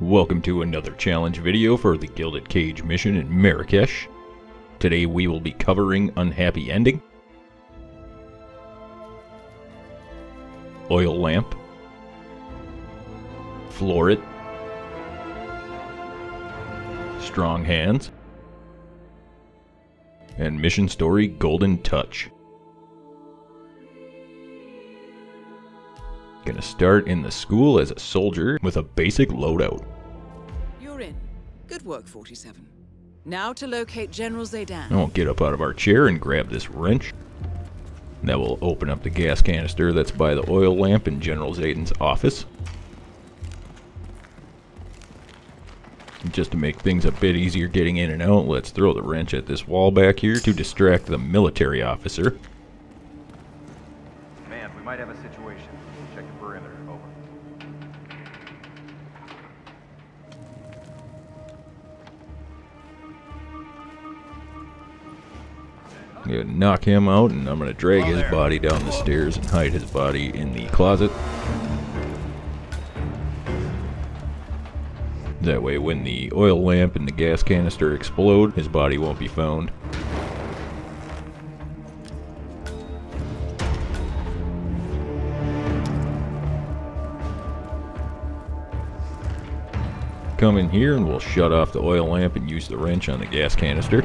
Welcome to another challenge video for the Gilded Cage mission in Marrakesh. Today we will be covering Unhappy Ending, Oil Lamp, Floor It, Strong Hands, and Mission Story Golden Touch. Gonna start in the school as a soldier with a basic loadout. You're in. Good work, 47. Now to locate General Zaydan. I'll get up out of our chair and grab this wrench. That will open up the gas canister that's by the oil lamp in General Zaydan's office. Just to make things a bit easier getting in and out, let's throw the wrench at this wall back here to distract the military officer. I'm gonna knock him out and I'm gonna drag his body down the stairs and hide his body in the closet. That way when the oil lamp and the gas canister explode, his body won't be found. Come in here and we'll shut off the oil lamp and use the wrench on the gas canister.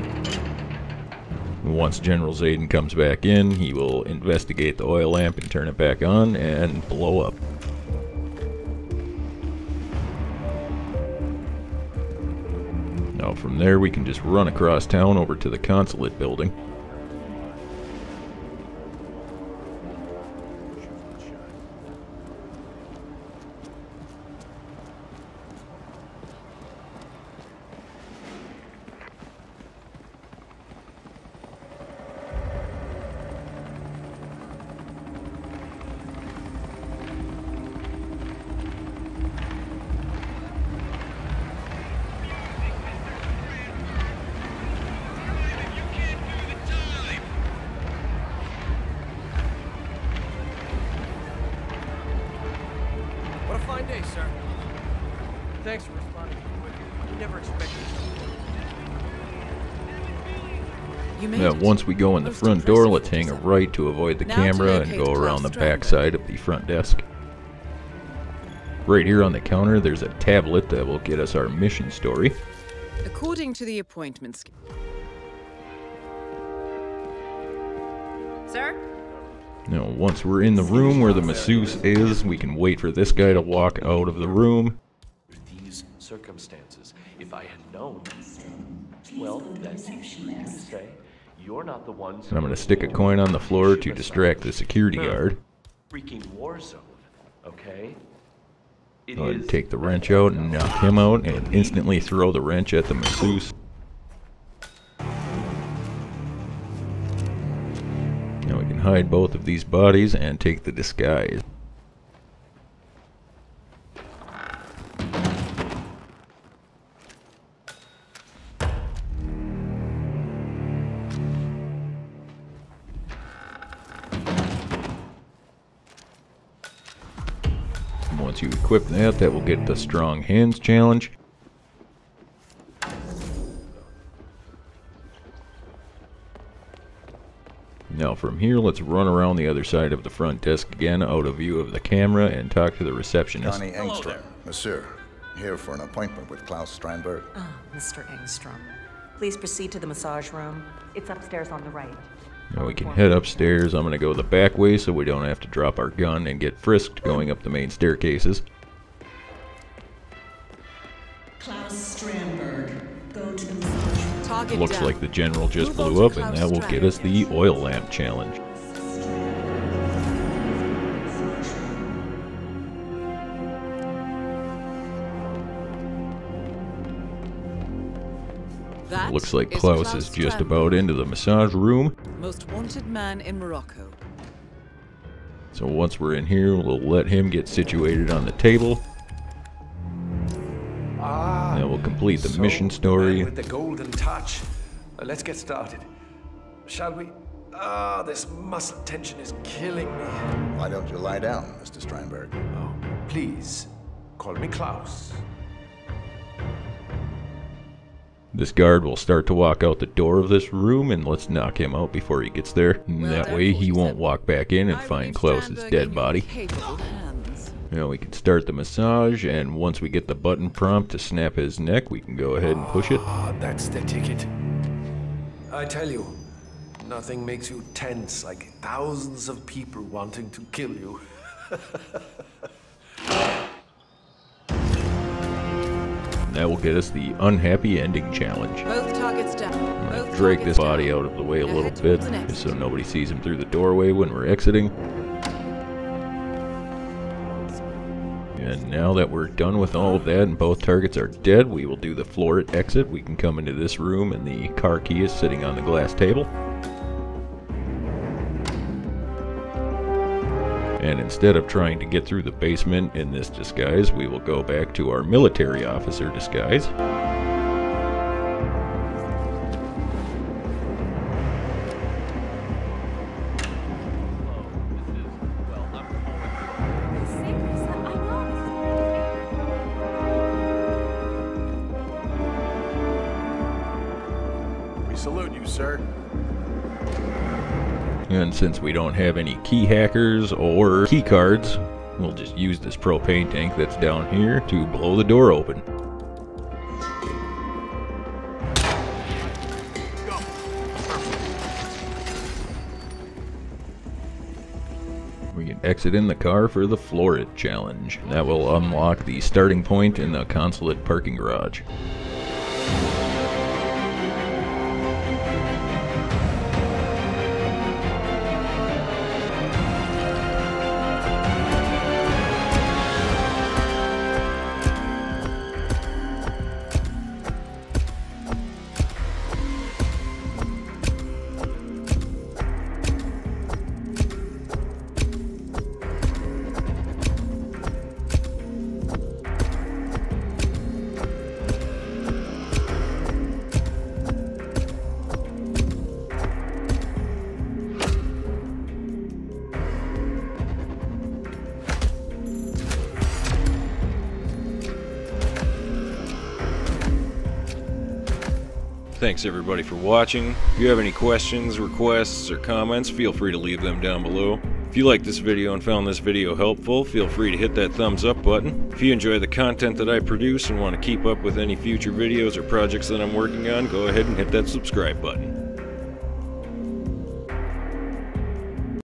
Once General Zaydan comes back in, he will investigate the oil lamp and turn it back on and blow up. Now from there we can just run across town over to the consulate building. A fine day, sir. Thanks for responding so quickly. We never expected. You made Now once we go in the front door, let's hang a right to avoid the Now camera and go around the Strandberg. back side of the front desk. Right here on the counter, there's a tablet that will get us our mission story. According to the appointment sch- Sir? Now, once we're in the room where the masseuse is, we can wait for this guy to walk out of the room. these circumstances. If I had known, well, that's easy to say. You're not the ones. And I'm going to stick a coin on the floor to distract the security guard. Freaking war zone, okay? It Go ahead and is- take the wrench out and knock him out, and instantly throw the wrench at the masseuse. Hide both of these bodies and take the disguise. Once you equip that, that will get the strong hands challenge. Now from here, let's run around the other side of the front desk again, out of view of the camera, and talk to the receptionist. Connie Engstrom, Monsieur, here for an appointment with Claus Strandberg. Ah, oh, Mr. Engstrom. Please proceed to the massage room. It's upstairs on the right. Now we can head upstairs. I'm gonna go the back way so we don't have to drop our gun and get frisked going up the main staircases. Claus Strandberg. Go to the massage room. Target Looks down. like the general just Move blew up, and that will get us the oil lamp challenge. That Looks like Claus is just about into the massage room. Most wanted man in Morocco. So once we're in here, we'll let him get situated on the table. Complete the so, mission story. with the golden touch. Uh, let's get started. Shall we? Ah, this muscle tension is killing me. Why don't you lie down, Mr. Strandberg? Oh, please, call me Claus. This guard will start to walk out the door of this room, and let's knock him out before he gets there. Well that way he won't walk back in and I find Claus's Strandberg dead in body. Capable hands. Now we can start the massage, and once we get the button prompt to snap his neck, we can go ahead and push it. Ah, that's the ticket. I tell you, nothing makes you tense like thousands of people wanting to kill you. That will get us the unhappy ending challenge. Both targets down. I'm gonna drag this body down. out of the way a Now little bit, towards the next just so nobody sees him through the doorway when we're exiting. And now that we're done with all of that and both targets are dead, we will do the floor exit. We can come into this room and the car key is sitting on the glass table. And instead of trying to get through the basement in this disguise, we will go back to our military officer disguise. Sir. And since we don't have any key hackers or key cards, we'll just use this propane tank that's down here to blow the door open. We can exit in the car for the Floor It challenge. That will unlock the starting point in the consulate parking garage. Thanks everybody for watching. If you have any questions, requests, or comments, feel free to leave them down below. If you liked this video and found this video helpful, feel free to hit that thumbs up button. If you enjoy the content that I produce and want to keep up with any future videos or projects that I'm working on, go ahead and hit that subscribe button.